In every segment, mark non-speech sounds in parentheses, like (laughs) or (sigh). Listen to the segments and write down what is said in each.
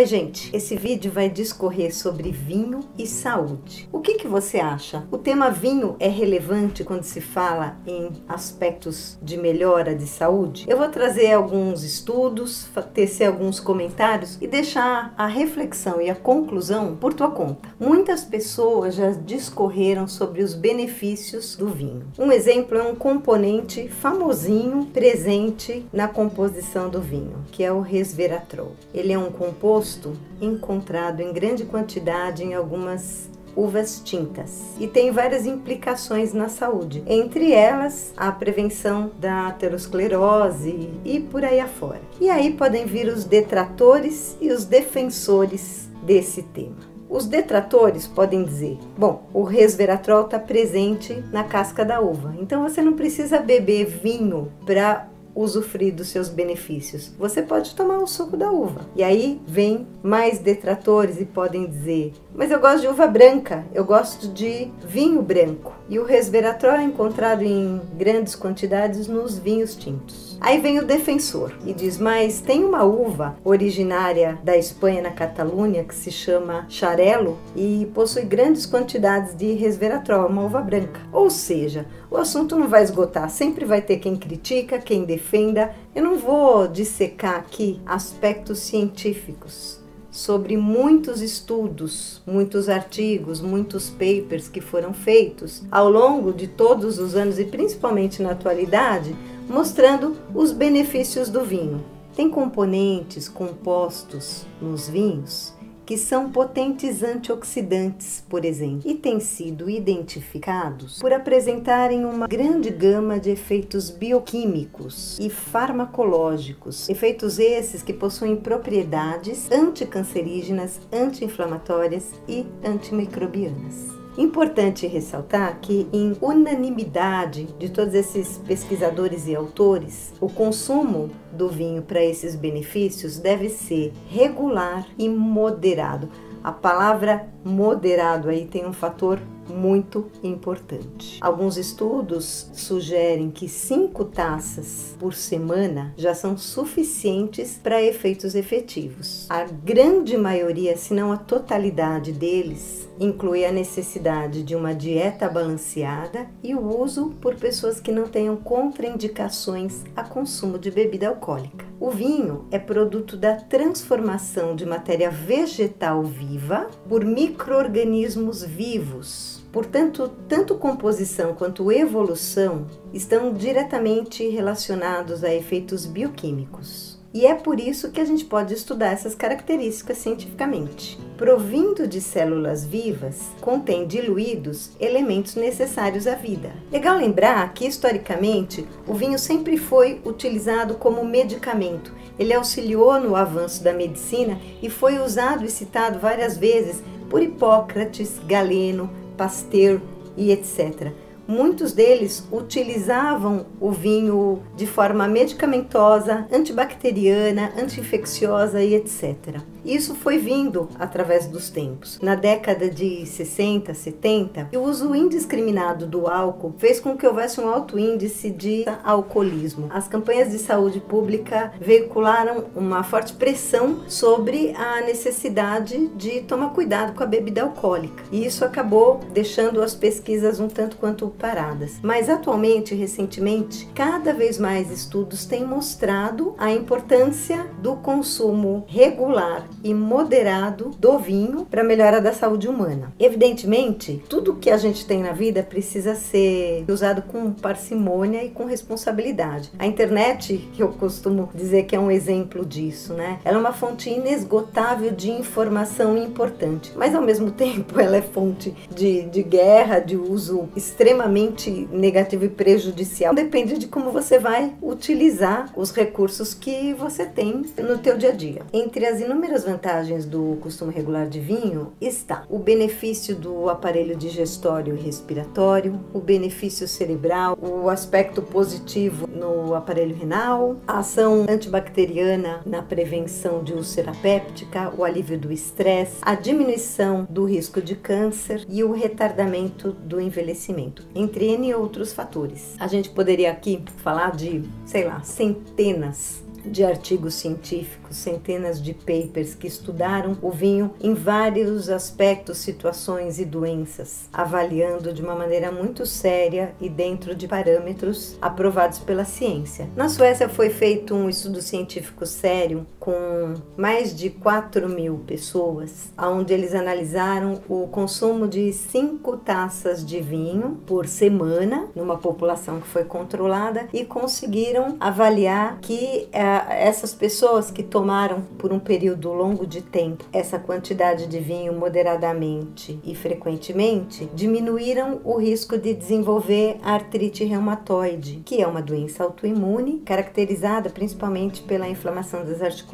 Oi, gente! Esse vídeo vai discorrer sobre vinho e saúde. O que, que você acha? O tema vinho é relevante quando se fala em aspectos de melhora de saúde? Eu vou trazer alguns estudos, tecer alguns comentários e deixar a reflexão e a conclusão por tua conta. Muitas pessoas já discorreram sobre os benefícios do vinho. Um exemplo é um componente famosinho presente na composição do vinho, que é o resveratrol. Ele é um composto composto encontrado em grande quantidade em algumas uvas tintas e tem várias implicações na saúde, entre elas a prevenção da aterosclerose e por aí afora. E aí podem vir os detratores e os defensores desse tema. Os detratores podem dizer: bom, o resveratrol está presente na casca da uva, então você não precisa beber vinho para usufruir dos seus benefícios. Você pode tomar o suco da uva. E aí vem mais detratores e podem dizer: "Mas eu gosto de uva branca, eu gosto de vinho branco". E o resveratrol é encontrado em grandes quantidades nos vinhos tintos. Aí vem o defensor e diz: "Mas tem uma uva originária da Espanha na Catalunha que se chama Xarelo e possui grandes quantidades de resveratrol, uma uva branca". Ou seja, o assunto não vai esgotar, sempre vai ter quem critica, quem defenda. Eu não vou dissecar aqui aspectos científicos sobre muitos estudos, muitos artigos, muitos papers que foram feitos ao longo de todos os anos e principalmente na atualidade, mostrando os benefícios do vinho. Tem componentes compostos nos vinhos que são potentes antioxidantes, por exemplo, e têm sido identificados por apresentarem uma grande gama de efeitos bioquímicos e farmacológicos, efeitos esses que possuem propriedades anticancerígenas, anti-inflamatórias e antimicrobianas. Importante ressaltar que, em unanimidade de todos esses pesquisadores e autores, o consumo do vinho para esses benefícios deve ser regular e moderado. A palavra moderado aí tem um fator muito importante. Alguns estudos sugerem que cinco taças por semana já são suficientes para efeitos efetivos. A grande maioria, se não a totalidade deles, inclui a necessidade de uma dieta balanceada e o uso por pessoas que não tenham contraindicações a consumo de bebida alcoólica. O vinho é produto da transformação de matéria vegetal viva por microorganismos vivos Portanto, tanto composição quanto evolução estão diretamente relacionados a efeitos bioquímicos. E é por isso que a gente pode estudar essas características cientificamente. Provindo de células vivas, contém diluídos elementos necessários à vida. Legal lembrar que, historicamente, o vinho sempre foi utilizado como medicamento. Ele auxiliou no avanço da medicina e foi usado e citado várias vezes por Hipócrates, Galeno, Pasteur e etc. Muitos deles utilizavam o vinho de forma medicamentosa, antibacteriana, anti-infecciosa e etc. Isso foi vindo através dos tempos. Na década de 60, 70, o uso indiscriminado do álcool fez com que houvesse um alto índice de alcoolismo. As campanhas de saúde pública veicularam uma forte pressão sobre a necessidade de tomar cuidado com a bebida alcoólica. E isso acabou deixando as pesquisas um tanto quanto paradas. Mas atualmente, recentemente, cada vez mais estudos têm mostrado a importância do consumo regular e moderado do vinho para melhora da saúde humana. Evidentemente, tudo que a gente tem na vida precisa ser usado com parcimônia e com responsabilidade. A internet, que eu costumo dizer que é um exemplo disso, né? Ela é uma fonte inesgotável de informação importante, mas ao mesmo (laughs) tempo ela é fonte de, de guerra, de uso extremamente negativo e prejudicial. Depende de como você vai utilizar os recursos que você tem no teu dia a dia. Entre as inúmeras vantagens do costume regular de vinho está o benefício do aparelho digestório e respiratório, o benefício cerebral, o aspecto positivo no aparelho renal, a ação antibacteriana na prevenção de úlcera péptica, o alívio do estresse, a diminuição do risco de câncer e o retardamento do envelhecimento, entre N outros fatores. A gente poderia aqui falar de, sei lá, centenas de artigos científicos, centenas de papers que estudaram o vinho em vários aspectos, situações e doenças, avaliando de uma maneira muito séria e dentro de parâmetros aprovados pela ciência. Na Suécia foi feito um estudo científico sério com mais de 4 mil pessoas, onde eles analisaram o consumo de 5 taças de vinho por semana numa população que foi controlada e conseguiram avaliar que eh, essas pessoas que tomaram por um período longo de tempo essa quantidade de vinho moderadamente e frequentemente diminuíram o risco de desenvolver artrite reumatoide, que é uma doença autoimune caracterizada principalmente pela inflamação das articulações.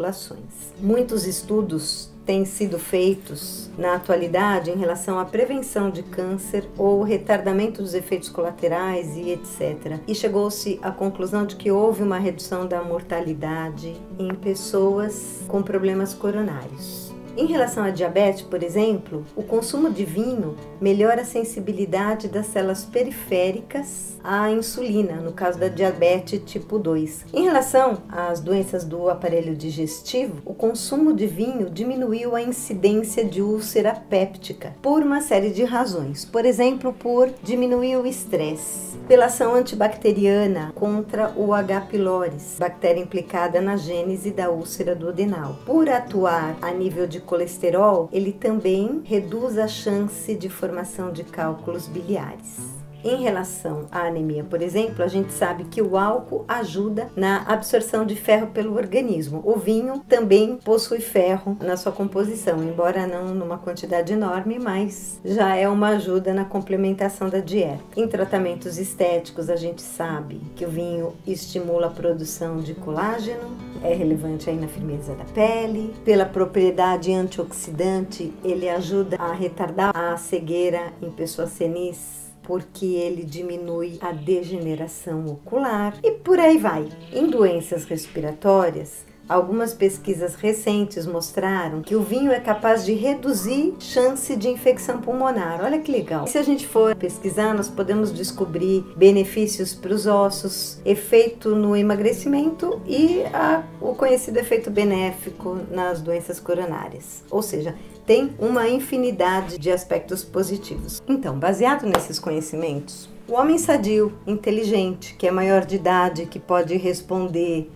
Muitos estudos têm sido feitos na atualidade em relação à prevenção de câncer ou retardamento dos efeitos colaterais e etc. E chegou-se à conclusão de que houve uma redução da mortalidade em pessoas com problemas coronários. Em relação à diabetes, por exemplo, o consumo de vinho melhora a sensibilidade das células periféricas à insulina, no caso da diabetes tipo 2. Em relação às doenças do aparelho digestivo, o consumo de vinho diminuiu a incidência de úlcera péptica por uma série de razões. Por exemplo, por diminuir o estresse, pela ação antibacteriana contra o H. pylori, bactéria implicada na gênese da úlcera do adenal, por atuar a nível de colesterol, ele também reduz a chance de formação de cálculos biliares. Em relação à anemia, por exemplo, a gente sabe que o álcool ajuda na absorção de ferro pelo organismo. O vinho também possui ferro na sua composição, embora não numa quantidade enorme, mas já é uma ajuda na complementação da dieta. Em tratamentos estéticos, a gente sabe que o vinho estimula a produção de colágeno, é relevante aí na firmeza da pele. Pela propriedade antioxidante, ele ajuda a retardar a cegueira em pessoas senis porque ele diminui a degeneração ocular e por aí vai. Em doenças respiratórias, Algumas pesquisas recentes mostraram que o vinho é capaz de reduzir chance de infecção pulmonar. Olha que legal. E se a gente for pesquisar, nós podemos descobrir benefícios para os ossos, efeito no emagrecimento e a, o conhecido efeito benéfico nas doenças coronárias. Ou seja, tem uma infinidade de aspectos positivos. Então, baseado nesses conhecimentos, o homem sadio, inteligente, que é maior de idade, que pode responder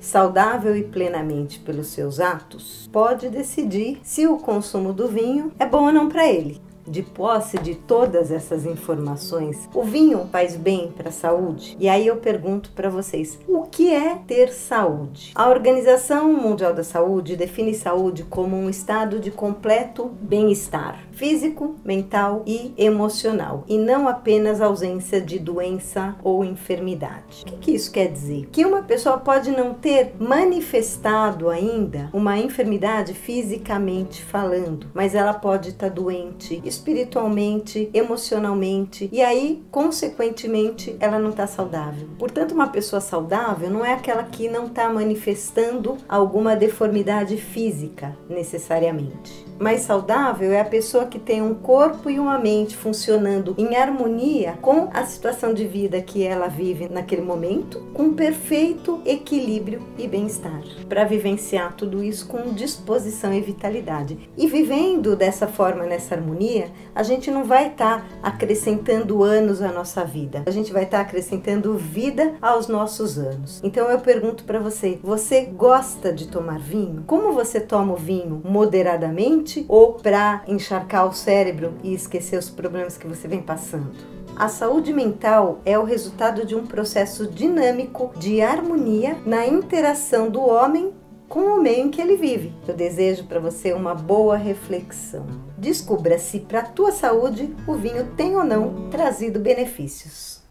saudável e plenamente pelos seus atos, pode decidir se o consumo do vinho é bom ou não para ele de posse de todas essas informações, o vinho faz bem para a saúde? E aí eu pergunto para vocês, o que é ter saúde? A Organização Mundial da Saúde define saúde como um estado de completo bem-estar físico, mental e emocional, e não apenas ausência de doença ou enfermidade. O que, que isso quer dizer? Que uma pessoa pode não ter manifestado ainda uma enfermidade fisicamente falando, mas ela pode estar tá doente espiritualmente, emocionalmente e aí, consequentemente, ela não está saudável. Portanto, uma pessoa saudável não é aquela que não está manifestando alguma deformidade física necessariamente. Mais saudável é a pessoa que tem um corpo e uma mente funcionando em harmonia com a situação de vida que ela vive naquele momento, com perfeito equilíbrio e bem-estar, para vivenciar tudo isso com disposição e vitalidade. E vivendo dessa forma, nessa harmonia, a gente não vai estar tá acrescentando anos à nossa vida, a gente vai estar tá acrescentando vida aos nossos anos. Então eu pergunto para você: você gosta de tomar vinho? Como você toma o vinho? Moderadamente? Ou para encharcar o cérebro e esquecer os problemas que você vem passando. A saúde mental é o resultado de um processo dinâmico de harmonia na interação do homem com o meio em que ele vive. Eu desejo para você uma boa reflexão. Descubra se para a tua saúde o vinho tem ou não trazido benefícios.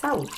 Saúde!